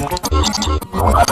Este,